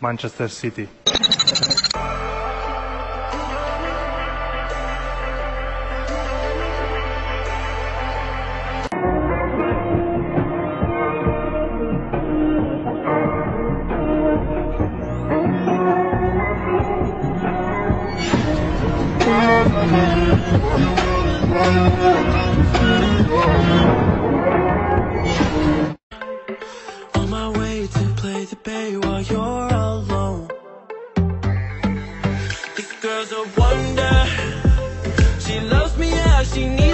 Manchester City. you need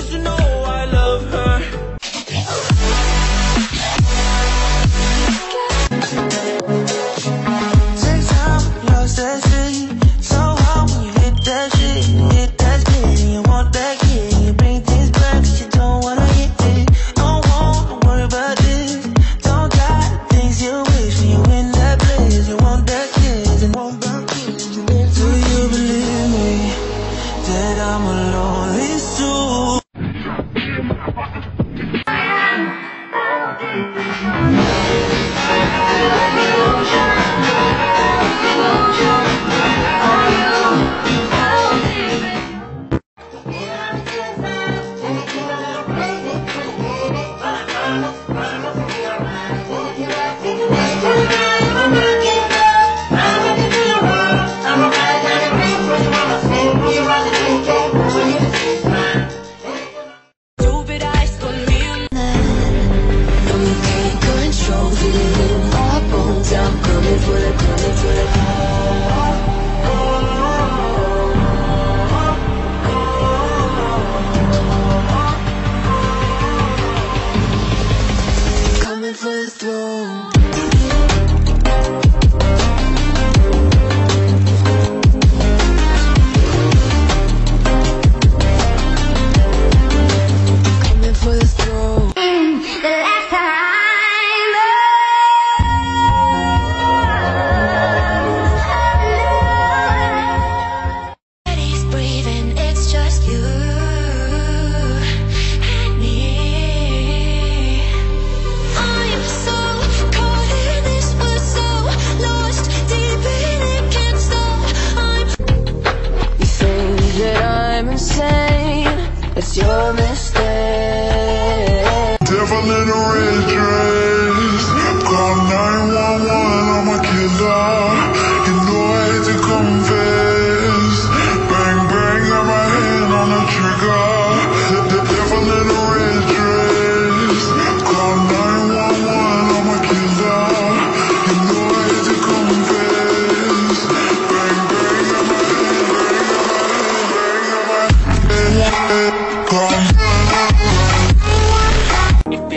Come in a red dress Call 911, killer. You know I hate to confess. Bang, bang, got my hand on the trigger. The devil in a red dress Call 911, I'm a killer. You know I hate to confess. Bang, bang, got my hand, got my hand, got my hand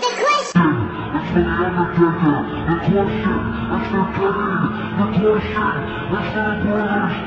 The question. It's the Undertaker. The question. It's. The.